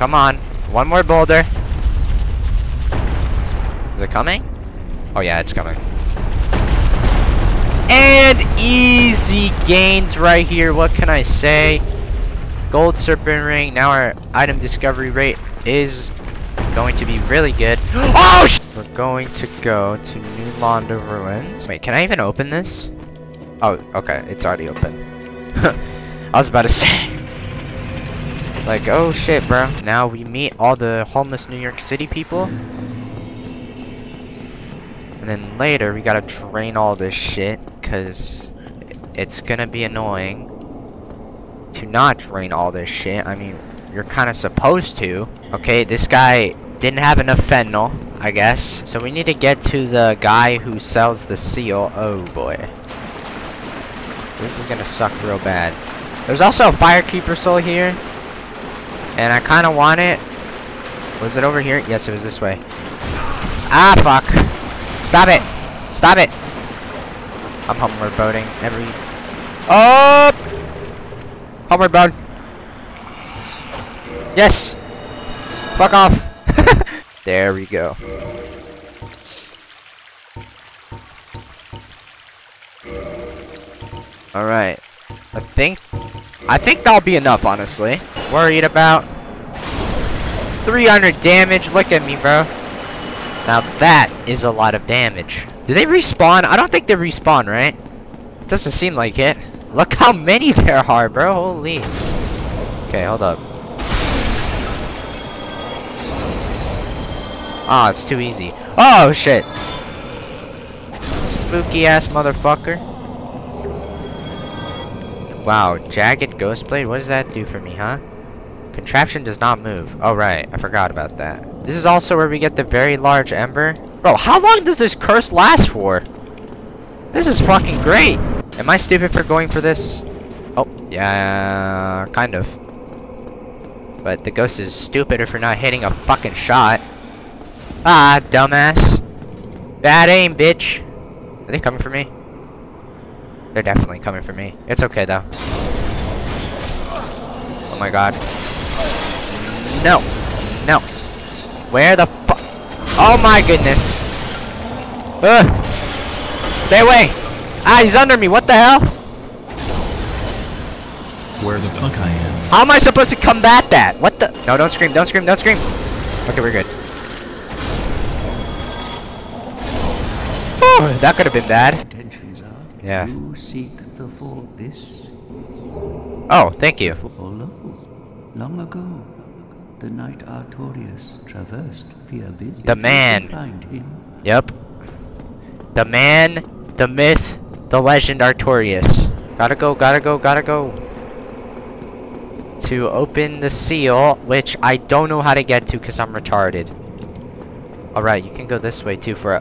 Come on. One more boulder. Is it coming? Oh yeah, it's coming. And easy gains right here. What can I say? Gold serpent ring. Now our item discovery rate is going to be really good. Oh! We're going to go to New Londo Ruins. Wait, can I even open this? Oh, okay, it's already open. I was about to say. Like, oh shit, bro. Now we meet all the homeless New York City people. And then later, we gotta drain all this shit, because it's gonna be annoying to not drain all this shit. I mean, you're kind of supposed to. Okay, this guy didn't have enough fentanyl, I guess. So we need to get to the guy who sells the seal. Oh boy. This is gonna suck real bad. There's also a firekeeper soul here. And I kinda want it. Was it over here? Yes, it was this way. Ah, fuck. Stop it! Stop it! I'm homeward boating every... Oh! Homeward bone. Yes! Fuck off! there we go. Alright. I think... I think that'll be enough, honestly. Worried about... 300 damage, look at me, bro. Now that is a lot of damage. Do they respawn? I don't think they respawn, right? Doesn't seem like it. Look how many there are, bro. Holy. Okay, hold up. Oh, it's too easy. Oh, shit. Spooky ass motherfucker. Wow, Jagged Ghost Blade? What does that do for me, huh? Contraption does not move. Oh, right. I forgot about that. This is also where we get the very large ember. Bro, how long does this curse last for? This is fucking great. Am I stupid for going for this? Oh, yeah, kind of. But the ghost is stupider for not hitting a fucking shot. Ah, dumbass. Bad aim, bitch. Are they coming for me? They're definitely coming for me. It's okay, though. Oh my god. No. No. Where the fu- Oh my goodness. Ugh. Stay away. Ah, he's under me. What the hell? Where the fuck I am? How am I supposed to combat that? What the? No, don't scream. Don't scream. Don't scream. Okay, we're good. Whew, that could have been bad. Yeah. You seek the for this. Oh, thank you. Long ago, the knight Artorias traversed the abyss. The man. Find him. Yep. The man, the myth, the legend Artorias. Gotta go, gotta go, gotta go. To open the seal, which I don't know how to get to because I'm retarded. Alright, you can go this way too for a...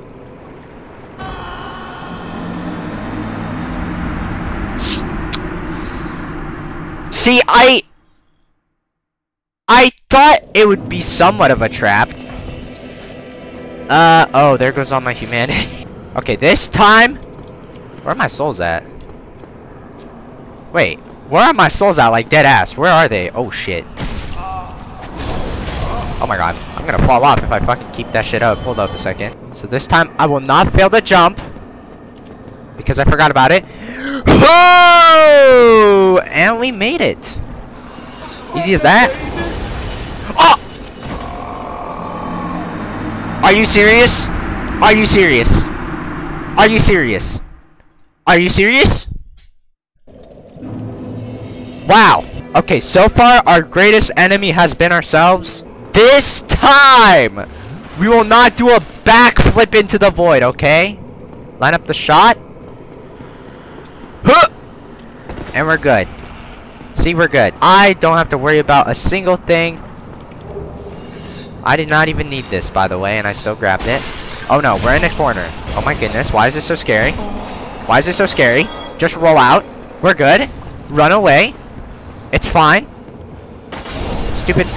See, I... Thought it would be somewhat of a trap. Uh, oh, there goes all my humanity. okay, this time... Where are my souls at? Wait, where are my souls at? Like, dead ass. Where are they? Oh, shit. Oh my god. I'm gonna fall off if I fucking keep that shit up. Hold up a second. So this time, I will not fail the jump. Because I forgot about it. Oh! And we made it. Easy as that. Oh! Are you serious? Are you serious? Are you serious? Are you serious? Wow. Okay, so far our greatest enemy has been ourselves. This time, we will not do a backflip into the void, okay? Line up the shot. Huh! And we're good. See, we're good. I don't have to worry about a single thing. I did not even need this, by the way, and I still grabbed it. Oh no, we're in a corner. Oh my goodness, why is this so scary? Why is it so scary? Just roll out. We're good. Run away. It's fine. Stupid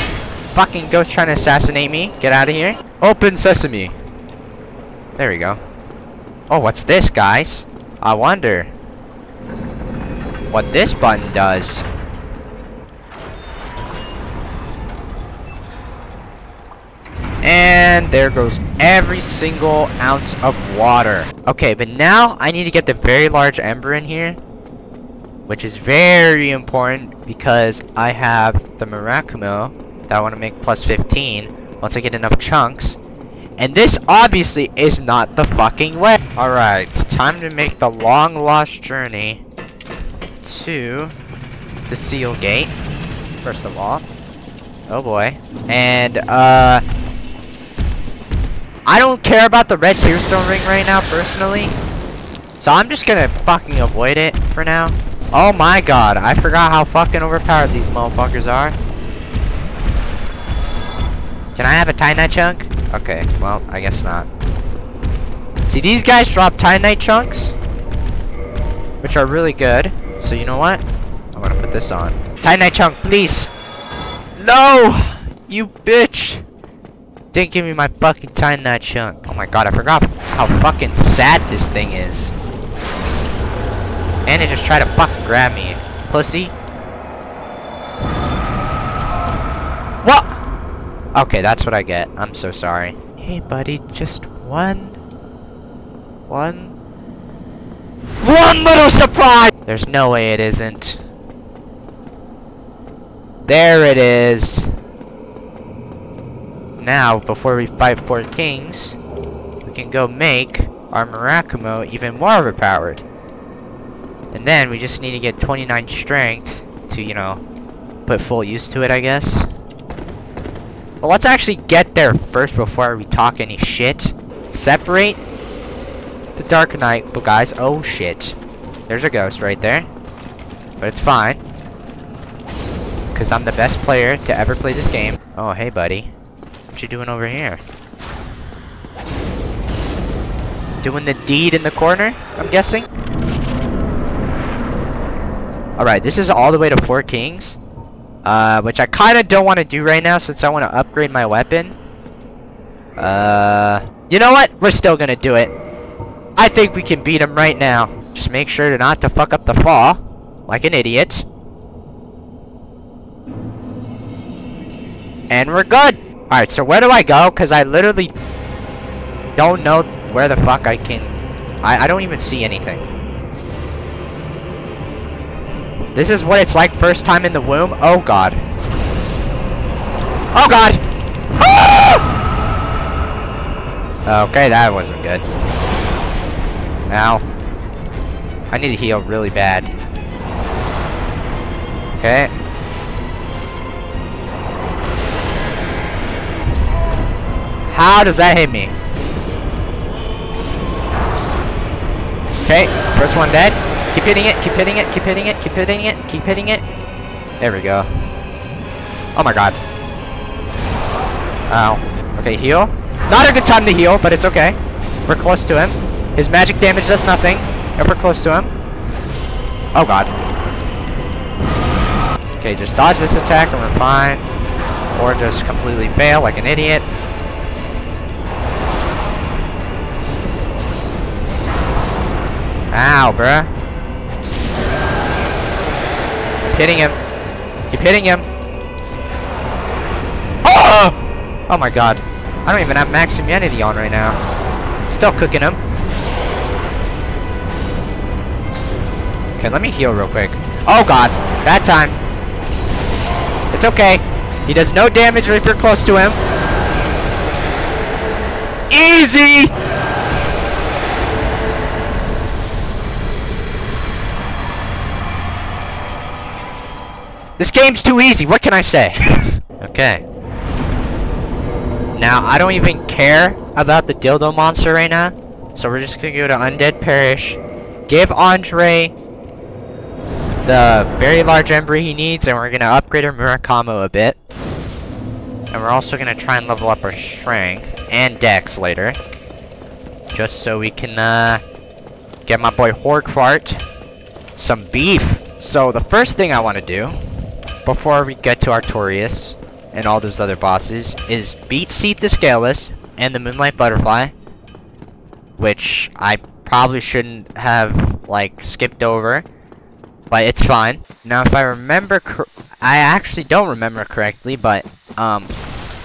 fucking ghost trying to assassinate me. Get out of here. Open sesame. There we go. Oh, what's this, guys? I wonder what this button does. And there goes every single ounce of water. Okay, but now I need to get the very large ember in here. Which is very important because I have the Mirakumo that I want to make plus 15 once I get enough chunks. And this obviously is not the fucking way. Alright, time to make the long lost journey to the seal gate. First of all. Oh boy. And, uh... I don't care about the red tearstone ring right now, personally. So I'm just gonna fucking avoid it for now. Oh my god, I forgot how fucking overpowered these motherfuckers are. Can I have a Titanite chunk? Okay, well, I guess not. See, these guys drop Titanite chunks, which are really good. So you know what? I'm gonna put this on. Titanite chunk, please! No! You bitch! Didn't give me my fucking Titanite chunk. Oh my god, I forgot how fucking sad this thing is. And it just tried to fucking grab me. Pussy. What? Okay, that's what I get. I'm so sorry. Hey, buddy, just one... One... One little surprise! There's no way it isn't. There it is. Now, before we fight four kings, we can go make our Mirakumo even more overpowered. And then we just need to get 29 strength to, you know, put full use to it, I guess. Well, let's actually get there first before we talk any shit. Separate the Dark Knight, but guys, oh shit. There's a ghost right there. But it's fine. Because I'm the best player to ever play this game. Oh, hey buddy. What you doing over here? Doing the deed in the corner, I'm guessing? Alright, this is all the way to Four Kings. Uh, which I kind of don't want to do right now since I want to upgrade my weapon. Uh, you know what? We're still going to do it. I think we can beat him right now. Just make sure to not to fuck up the fall. Like an idiot. And we're good. Alright, so where do I go? Because I literally don't know where the fuck I can... I, I don't even see anything. This is what it's like first time in the womb? Oh god. Oh god! Ah! Okay, that wasn't good. Now, I need to heal really bad. Okay. How does that hit me? Okay, first one dead. Keep hitting it, keep hitting it, keep hitting it, keep hitting it, keep hitting it. There we go. Oh my god. Ow. Okay, heal. Not a good time to heal, but it's okay. We're close to him. His magic damage does nothing. If we're close to him. Oh god. Okay, just dodge this attack and we're fine. Or just completely fail like an idiot. Ow, bruh. Hitting him. Keep hitting him. Oh! Oh my god. I don't even have max immunity on right now. Still cooking him. Okay, let me heal real quick. Oh god. That time. It's okay. He does no damage if you're close to him. Easy! This game's too easy, what can I say? okay. Now, I don't even care about the dildo monster right now. So we're just gonna go to Undead Parish. Give Andre the very large ember he needs, and we're gonna upgrade our Murakamo a bit. And we're also gonna try and level up our strength and dex later. Just so we can, uh, get my boy Horkfart some beef. So the first thing I want to do before we get to Artorias and all those other bosses is beat Seath the Scaleless and the Moonlight Butterfly, which I probably shouldn't have like skipped over, but it's fine. Now, if I remember, I actually don't remember correctly, but um,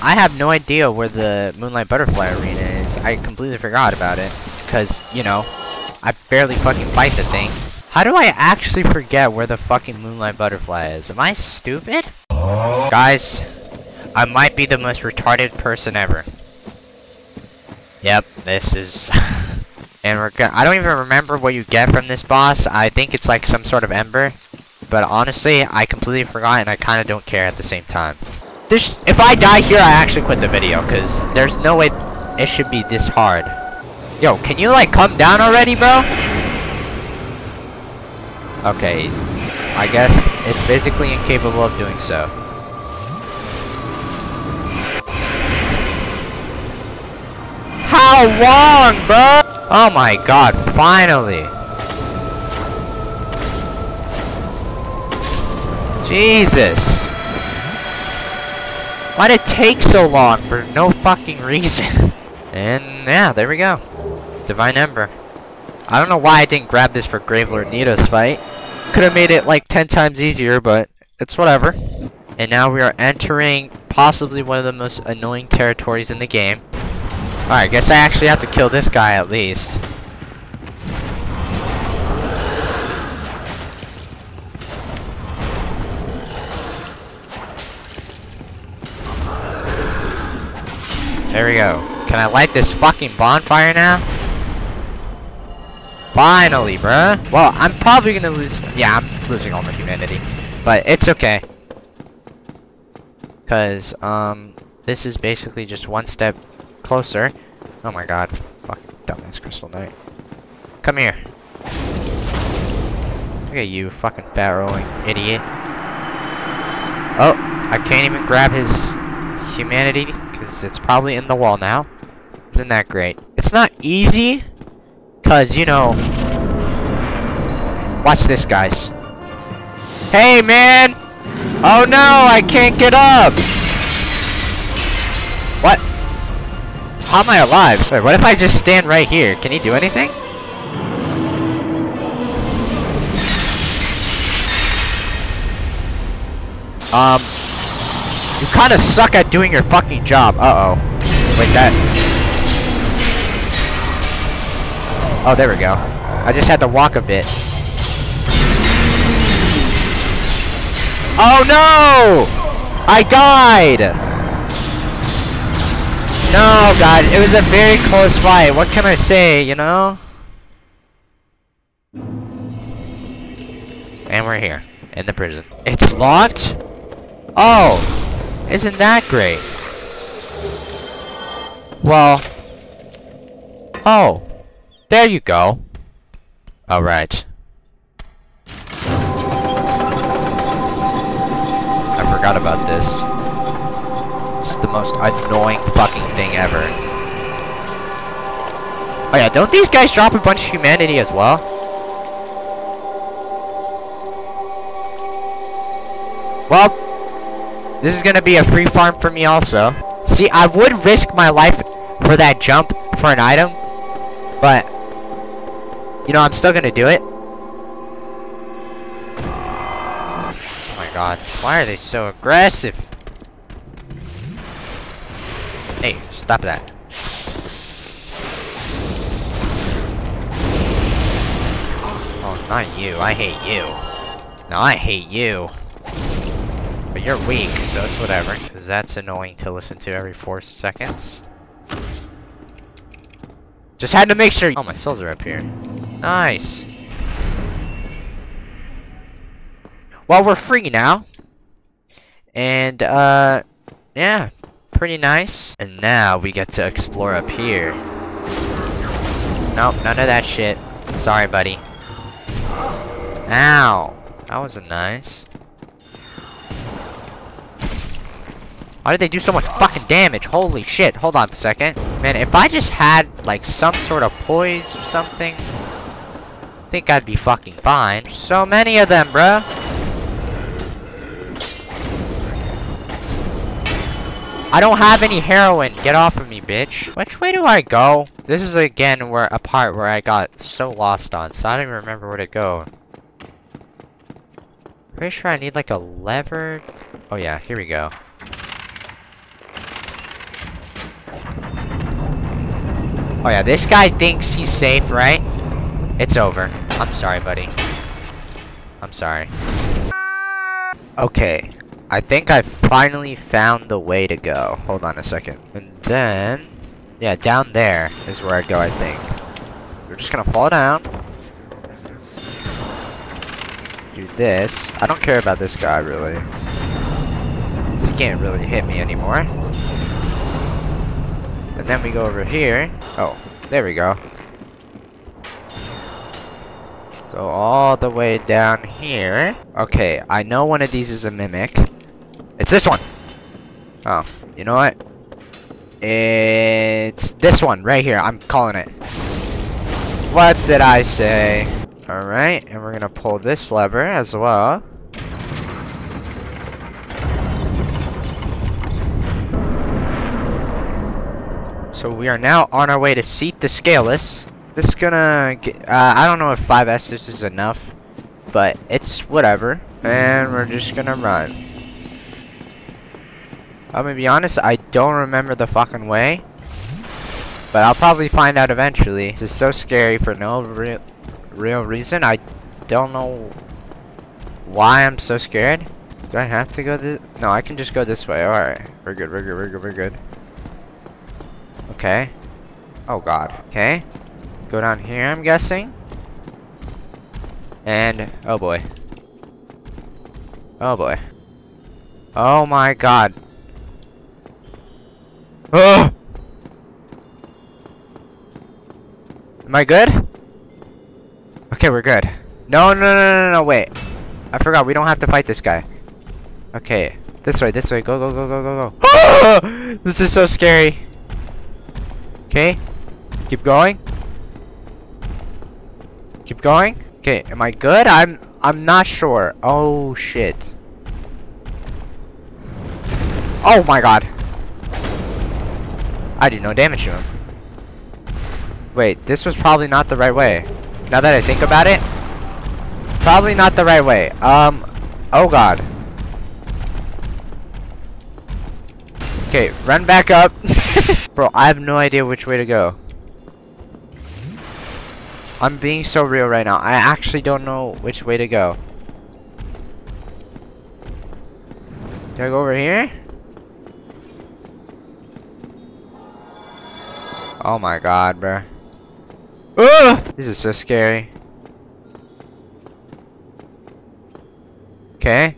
I have no idea where the Moonlight Butterfly Arena is. I completely forgot about it. Because, you know, I barely fucking fight the thing. How do I actually forget where the fucking Moonlight Butterfly is? Am I stupid? Guys, I might be the most retarded person ever. Yep, this is... and we're gonna- I don't even remember what you get from this boss. I think it's like some sort of ember. But honestly, I completely forgot and I kind of don't care at the same time. This, if I die here, I actually quit the video because there's no way it should be this hard. Yo, can you like come down already, bro? Okay, I guess it's physically incapable of doing so. How long, bro? Oh my god, finally. Jesus. Why'd it take so long for no fucking reason? and yeah, there we go. Divine Ember. I don't know why I didn't grab this for Gravelord Nito's fight. Could have made it like 10 times easier, but it's whatever. And now we are entering possibly one of the most annoying territories in the game. Alright, guess I actually have to kill this guy at least. There we go. Can I light this fucking bonfire now? Finally, bruh. Well, I'm probably gonna lose. Yeah, I'm losing all my humanity. But it's okay. Because, um, this is basically just one step closer. Oh my god. Fucking dumbass Crystal Knight. Come here. Look at you, fucking fat rolling idiot. Oh, I can't even grab his humanity because it's probably in the wall now. Isn't that great? It's not easy because, you know. Watch this, guys. Hey, man! Oh no, I can't get up! What? How am I alive? Wait, what if I just stand right here? Can he do anything? Um, you kind of suck at doing your fucking job. Uh-oh. Wait, that... Oh, there we go. I just had to walk a bit. Oh no! I died! No, God, it was a very close fight. What can I say, you know? And we're here, in the prison. It's locked? Oh! Isn't that great? Well... Oh. There you go. Alright. I forgot about this. It's the most annoying fucking thing ever. Oh yeah, don't these guys drop a bunch of humanity as well? Well, this is gonna be a free farm for me also. See, I would risk my life for that jump for an item, but, you know, I'm still gonna do it. Oh my god, why are they so aggressive? Hey, stop that. Oh, not you. I hate you. No, I hate you. But you're weak, so it's whatever. Because that's annoying to listen to every four seconds. Just had to make sure- Oh, my souls are up here. Nice. Well, we're free now. And, uh, yeah, pretty nice. And now we get to explore up here. Nope, none of that shit. Sorry, buddy. Ow! That wasn't nice. Why did they do so much fucking damage? Holy shit, hold on a second. Man, if I just had, like, some sort of poise or something, I think I'd be fucking fine. So many of them, bruh. I don't have any heroin. Get off of me, bitch. Which way do I go? This is again where a part where I got so lost on, so I don't even remember where to go. Pretty sure I need like a lever. Oh yeah, here we go. Oh yeah, this guy thinks he's safe, right? It's over. I'm sorry, buddy. I'm sorry. Okay. I think I finally found the way to go. Hold on a second. And then... Yeah, down there is where I'd go, I think. We're just gonna fall down. Do this. I don't care about this guy, really. He can't really hit me anymore. And then we go over here. Oh, there we go. Go all the way down here. Okay, I know one of these is a mimic. It's this one! Oh, you know what? It's this one right here. I'm calling it. What did I say? Alright, and we're gonna pull this lever as well. So we are now on our way to Seath the Scaleless. This is gonna get, uh, I don't know if 5 Estus is enough, but it's whatever. And we're just gonna run. I'm gonna be honest, I don't remember the fucking way. But I'll probably find out eventually. This is so scary for no real, real reason. I don't know why I'm so scared. Do I have to go this? No, I can just go this way. Alright. We're good, we're good, we're good, we're good. Okay. Oh god. Okay. Go down here, I'm guessing. And, oh boy. Oh boy. Oh my god. Oh! Am I good? Okay, we're good. No, no, no, no, no, wait. I forgot, we don't have to fight this guy. Okay, this way, this way, go, go, go, go, go, go. This is so scary. Okay, keep going. Keep going. Okay, am I good? I'm, I'm not sure. Oh, shit. Oh my god. I did no damage to him. Wait, this was probably not the right way. Now that I think about it, probably not the right way. Um, oh god. Okay, run back up. Bro, I have no idea which way to go. I'm being so real right now. I actually don't know which way to go. Do I go over here? Oh my god, bro. Ugh! This is so scary. Okay.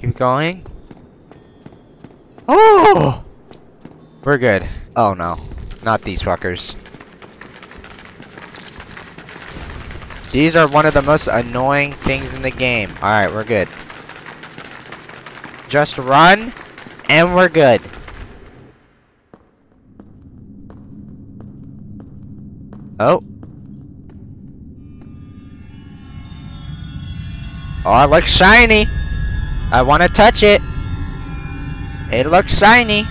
Keep going. Oh! We're good. Oh no. Not these fuckers. These are one of the most annoying things in the game. Alright, we're good. Just run, and we're good. Oh. Oh, it looks shiny. I want to touch it. It looks shiny.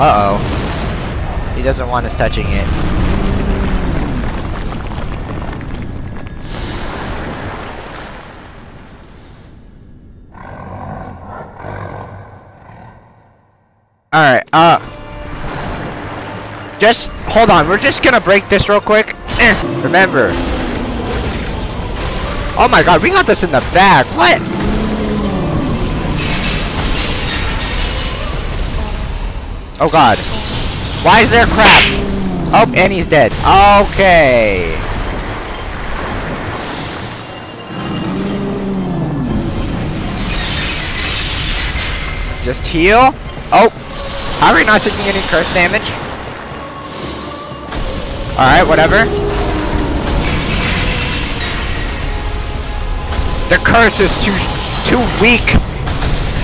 Uh-oh. He doesn't want us touching it. Alright, uh... Just, hold on, we're just gonna break this real quick. Eh, remember. Oh my god, we got this in the bag, what? Oh god. Why is there crap? Oh, and he's dead. Okay. Just heal. Oh. How are we not taking any curse damage? Alright, whatever. The curse is too too weak.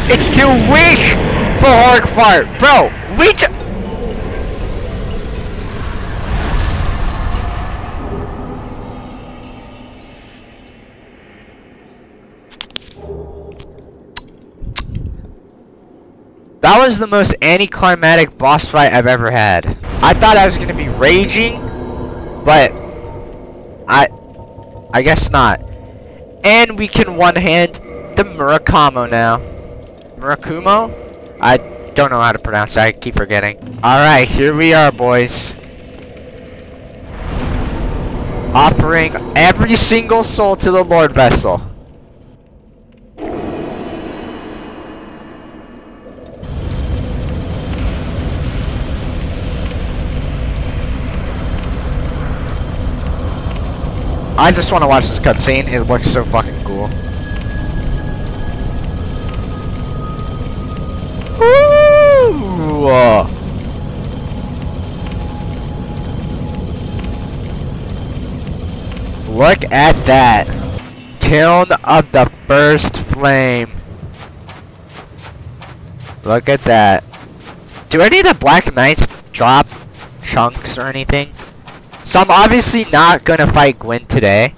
It's too weak for Hork Fart. Bro, we t That was the most anticlimactic boss fight I've ever had. I thought I was gonna be raging, but I I guess not. And we can one hand the Murakamo now. Murakumo? I don't know how to pronounce it. I keep forgetting. Alright, here we are, boys. Offering every single soul to the Lord Vessel. I just want to watch this cutscene. It looks so fucking cool. Look at that. Kiln of the first flame. Look at that. Do any of the Black Knights drop chunks or anything? So I'm obviously not gonna fight Gwyn today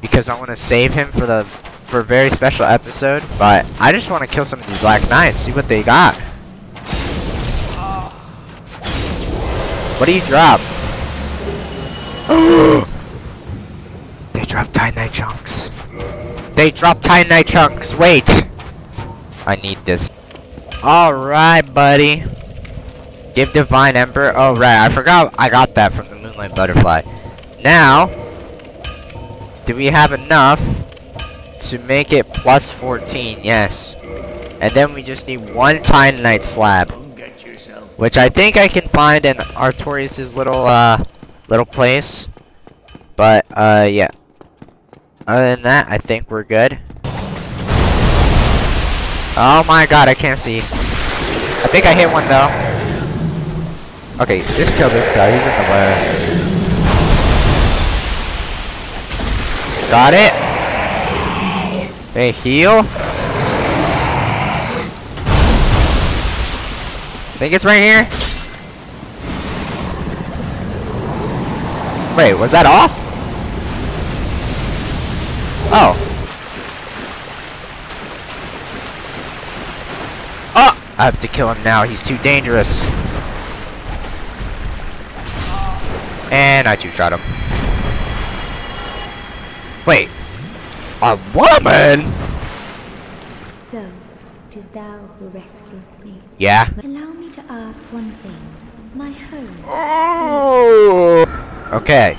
because I want to save him for the for a very special episode. But I just want to kill some of these Black Knights, see what they got. What do you drop? they drop Titanite chunks. They drop Titanite chunks. Wait. I need this. Alright, buddy. Give Divine Ember. Oh, right. I forgot I got that from the Moonlight Butterfly. Now, do we have enough to make it plus 14? Yes. And then we just need one Titanite slab. Which I think I can find in Artorias' little, uh, little place. But, uh, yeah. Other than that, I think we're good. Oh my god, I can't see. I think I hit one though. Okay, just kill this guy, he's in the way. Got it? Hey, heal? Think it's right here? Wait, was that off? Oh. Oh! I have to kill him now, he's too dangerous. And I two-shot him. Wait. A woman? So, tis thou who rescued me. Yeah. To ask one thing. My home. Oh! Okay.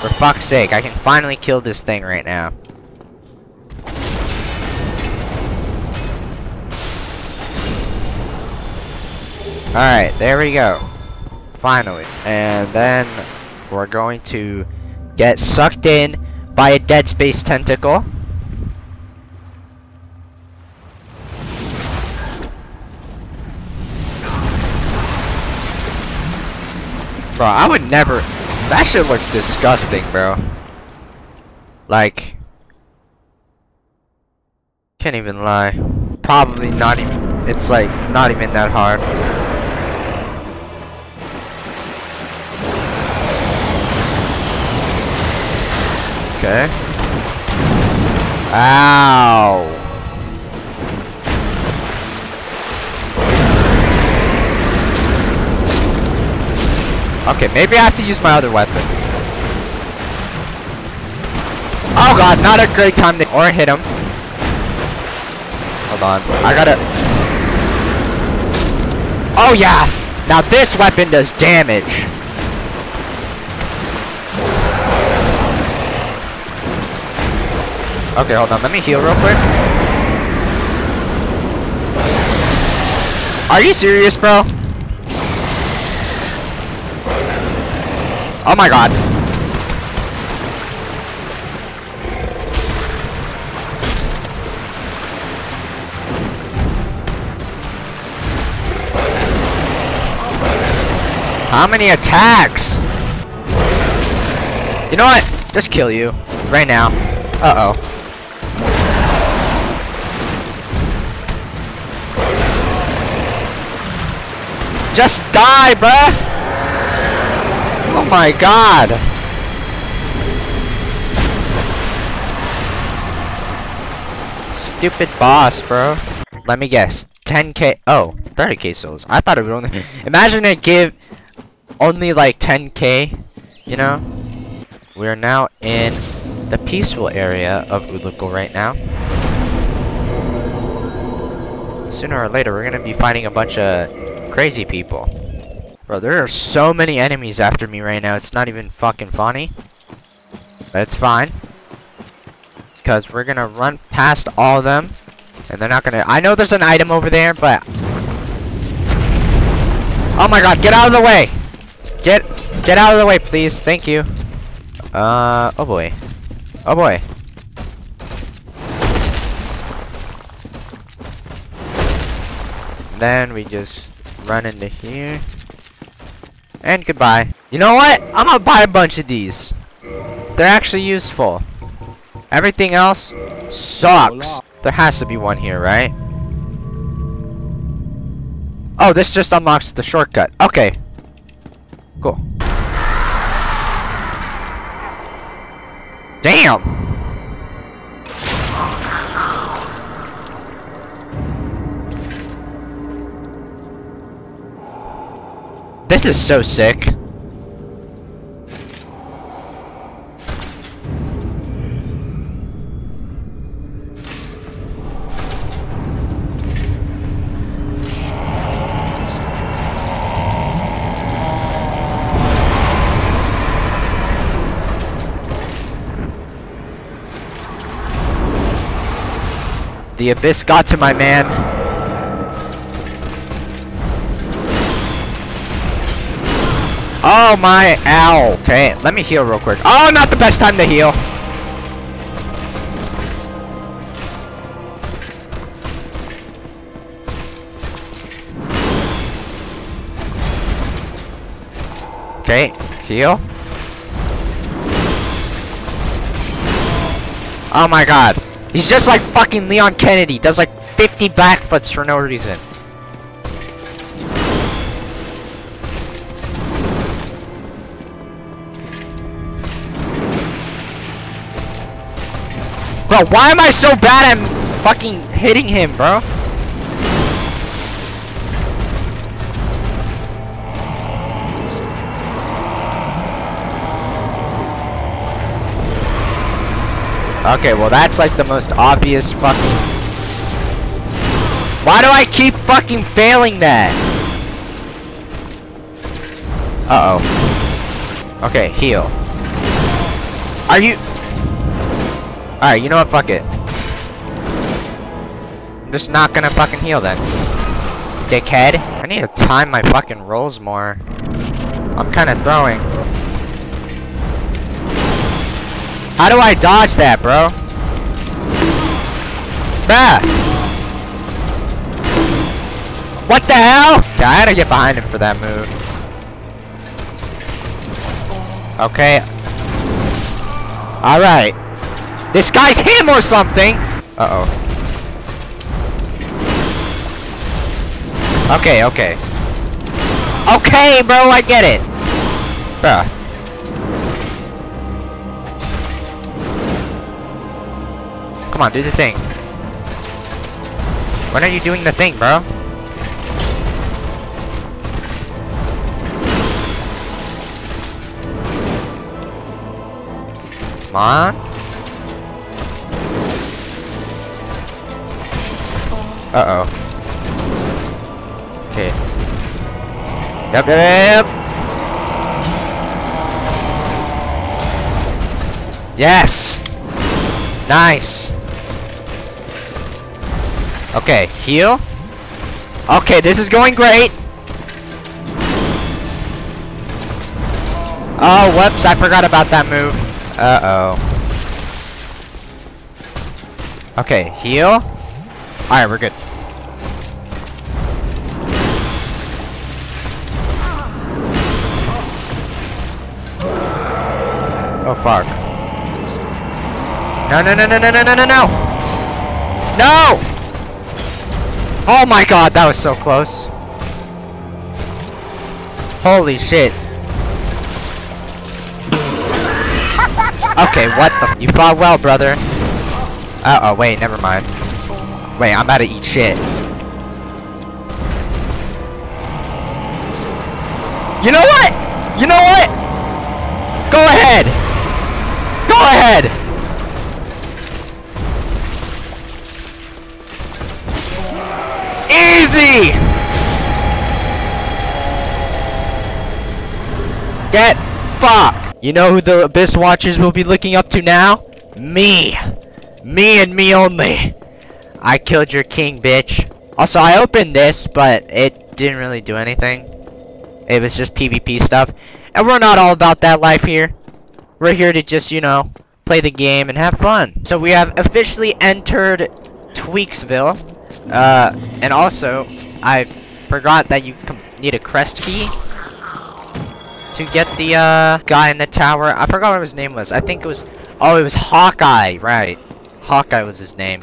For fuck's sake, I can finally kill this thing right now. Alright, there we go. Finally. And then we're going to get sucked in by a Dead Space tentacle. Bro, I would never... That shit looks disgusting, bro. Like... Can't even lie. Probably not even... It's like, not even that hard. Okay. Ow! Okay, maybe I have to use my other weapon. Oh god, not a great time to- or hit him. Hold on, I gotta- Oh yeah! Now this weapon does damage. Okay, hold on, let me heal real quick. Are you serious, bro? Oh my god. How many attacks? You know what? Just kill you. Right now. Uh-oh. Just die, bruh! Oh my god! Stupid boss, bro. Let me guess. 10k. Oh, 30k souls. I thought it would only. Imagine it give only like 10k. You know? We are now in the peaceful area of Oolacile right now. sooner or later, we're gonna be fighting a bunch of crazy people. Bro, there are so many enemies after me right now, it's not even fucking funny. But it's fine. Because we're gonna run past all of them. And they're not gonna- I know there's an item over there, but... Oh my god, get out of the way! Get- get out of the way, please, thank you. Uh, oh boy. Oh boy. Then we just run into here. And goodbye. You know what? I'm gonna buy a bunch of these. They're actually useful. Everything else sucks. There has to be one here, right? Oh, this just unlocks the shortcut. Okay. Cool. Damn! This is so sick. The abyss got to my man. Oh my ow. Okay, let me heal real quick. Oh, not the best time to heal. Okay, heal. Oh my god. He's just like fucking Leon Kennedy. Does like 50 backflips for no reason. Bro, why am I so bad at fucking hitting him, bro? Okay, well that's like the most obvious fucking... Why do I keep fucking failing that? Uh-oh. Okay, heal. Are you... Alright, you know what? Fuck it. I'm just not gonna fucking heal then. Dickhead. I need to time my fucking rolls more. I'm kinda throwing. How do I dodge that, bro? Bruh! What the hell? Okay, I had to get behind him for that move. Okay. Alright. This guy's him or something! Uh-oh. Okay, okay. Okay, bro, I get it. Bruh. Come on, do the thing. When are you doing the thing, bro? Come on. Uh-oh. Okay. Yep, yep, yep. Yes! Nice! Okay, heal. Okay, this is going great. Oh, whoops, I forgot about that move. Uh-oh. Okay, heal. Alright, we're good. Fuck. No, no, no, no, no, no, no, no, no! No! Oh my god, that was so close. Holy shit. Okay, what the- You fought well, brother. Uh-oh, wait, never mind. Wait, I'm about to eat shit. You know what? Fucked! You know who the Abyss Watchers will be looking up to now? Me! Me and me only! I killed your king, bitch. Also, I opened this, but it didn't really do anything. It was just PvP stuff. And we're not all about that life here. We're here to just, you know, play the game and have fun. So we have officially entered Tweaksville. Uh, and also, I forgot that you need a crest key to get the uh, guy in the tower. I forgot what his name was. I think it was, oh, it was Hawkeye, right. Hawkeye was his name.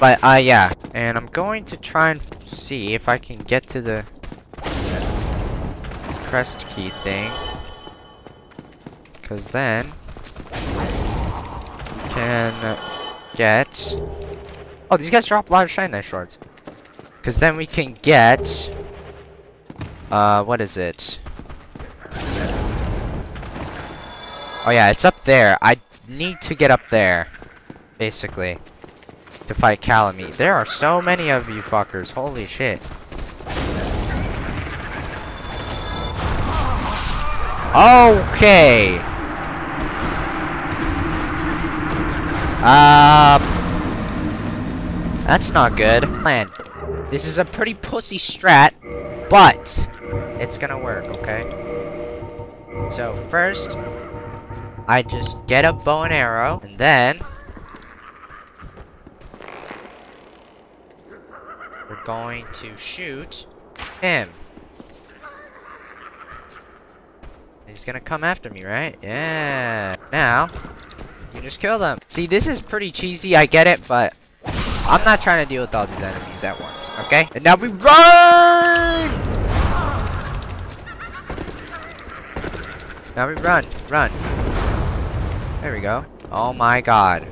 But, uh, yeah. And I'm going to try and see if I can get to the crest key thing. Because then, we can get... Oh, these guys drop a lot of Shine Knight shards. Because then we can get... Uh, what is it? Oh yeah, it's up there. I need to get up there. Basically. To fight Kalameet. There are so many of you fuckers. Holy shit. Okay. Uh, that's not good. Plan. This is a pretty pussy strat, but it's gonna work, okay? So first, I just get a bow and arrow, and then we're going to shoot him. He's gonna come after me, right? Yeah. Now, you just kill them. See, this is pretty cheesy, I get it, but I'm not trying to deal with all these enemies at once, okay? And now we run! Now we run, run. There we go. Oh my god.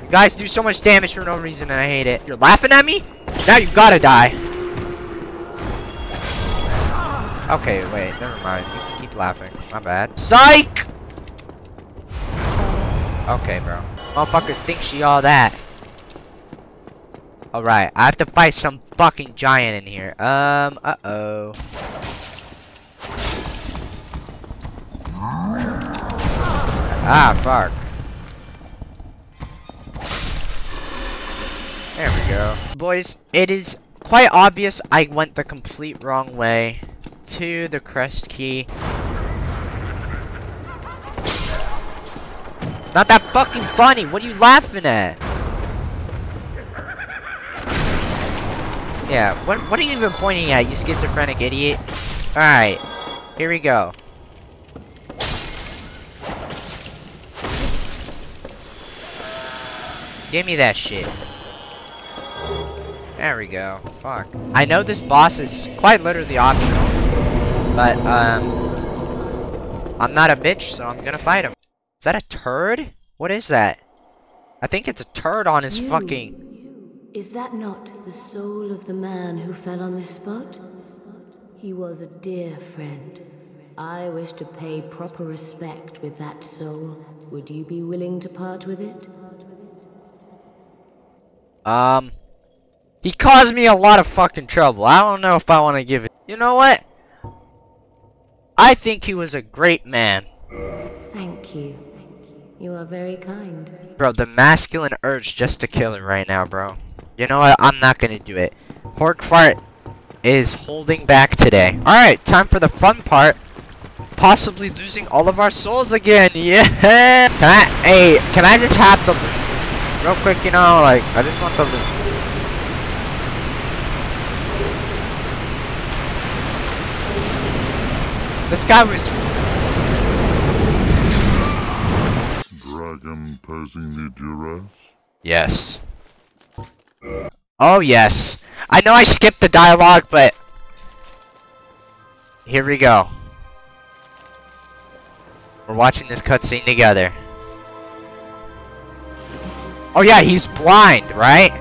You guys do so much damage for no reason and I hate it. You're laughing at me? Now you gotta die. Okay, wait, never mind. Keep laughing. My bad. Psych! Okay, bro. Motherfucker thinks she all that. Alright, I have to fight some fucking giant in here. Um, uh-oh. Ah, fuck. There we go. Boys, it is quite obvious I went the complete wrong way to the crest key. It's not that fucking funny. What are you laughing at? Yeah, what, what are you even pointing at, you schizophrenic idiot? Alright, here we go. Give me that shit. There we go. Fuck. I know this boss is quite literally optional. But, um... I'm not a bitch, so I'm gonna fight him. Is that a turd? What is that? I think it's a turd on his You. fucking... Is that not the soul of the man who fell on this spot? He was a dear friend. I wish to pay proper respect with that soul. Would you be willing to part with it? Um... He caused me a lot of fucking trouble. I don't know if I want to give it... You know what? I think he was a great man. Thank you. You are very kind. Bro, the masculine urge just to kill him right now, bro. You know what? I'm not gonna do it. Horkfart is holding back today. Alright, time for the fun part. Possibly losing all of our souls again. Yeah! Can I, hey, can I just have the? Real quick, you know, like, I just want the loot. This guy was Dragon posing the duress? Yes. Oh, yes. I know I skipped the dialogue, but... Here we go. We're watching this cutscene together. Oh yeah, he's blind, right?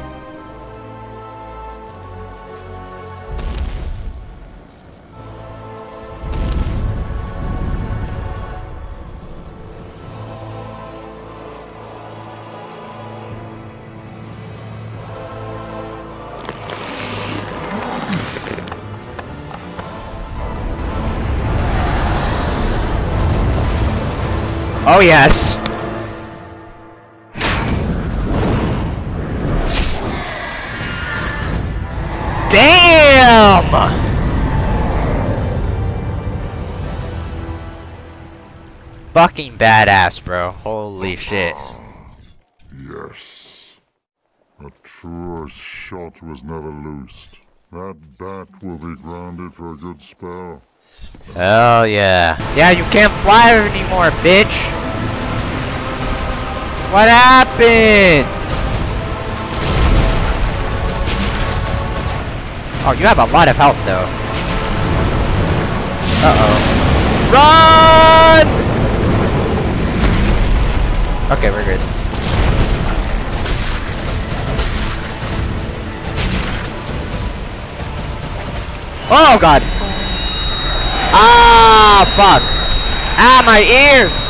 Oh yes. Damn! Fucking badass, bro. Holy shit. Yes. A true shot was never loosed. That bat will be grounded for a good spell. Hell yeah. Yeah, you can't fly anymore, bitch. What happened? Oh, you have a lot of health, though. Uh-oh. Run! Okay, we're good. Oh, God. Ah, fuck. Ah, my ears!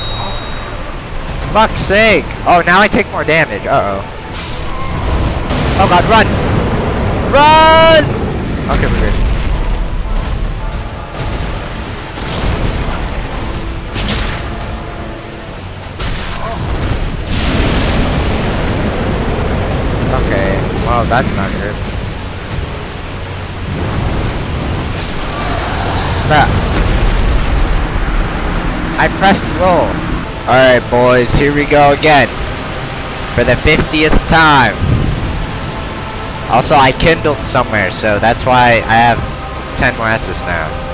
Fuck's sake. Oh, now I take more damage. Uh-oh. Oh god, run! Run! Okay, we're good. Okay, well, that's not good. Crap. I pressed roll. Alright, boys, here we go again. For the 50th time. Also, I kindled somewhere, so that's why I have 10 more Estus now.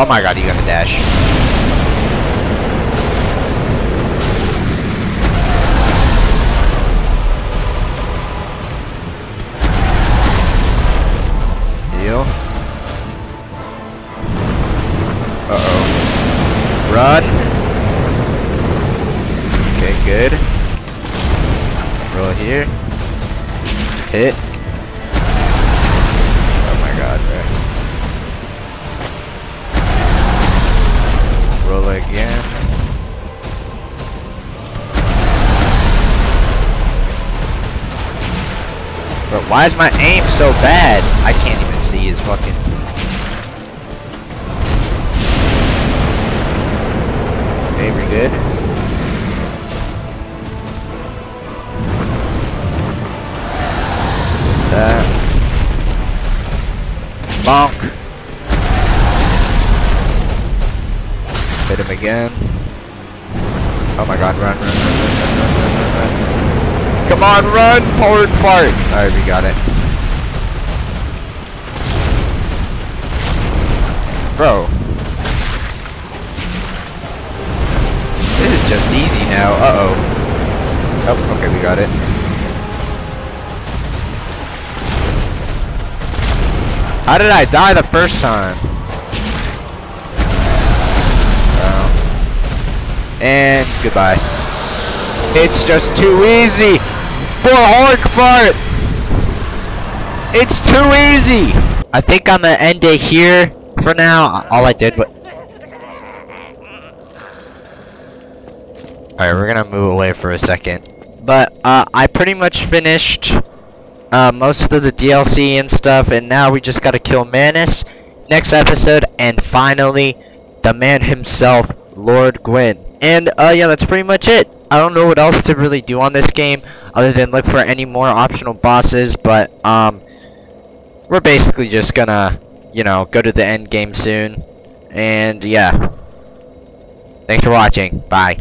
Oh my god, you got a dash. Hit. Oh my god, bro. Roll again. But why is my aim so bad? I can't Come on, run! Forward fart! Alright, we got it. Bro. This is just easy now. Uh-oh. Oh, okay, we got it. How did I die the first time? Oh. And goodbye. It's just too easy for Hork Fart! It's too easy! I think I'm gonna end it here for now. All I did was... Alright, we're gonna move away for a second. But, uh, I pretty much finished, uh, most of the DLC and stuff, and now we just gotta kill Manus next episode, and finally, the man himself, Lord Gwyn. And, uh, yeah, that's pretty much it. I don't know what else to really do on this game, other than look for any more optional bosses, but, um, we're basically just gonna, you know, go to the end game soon. And, yeah. Thanks for watching. Bye.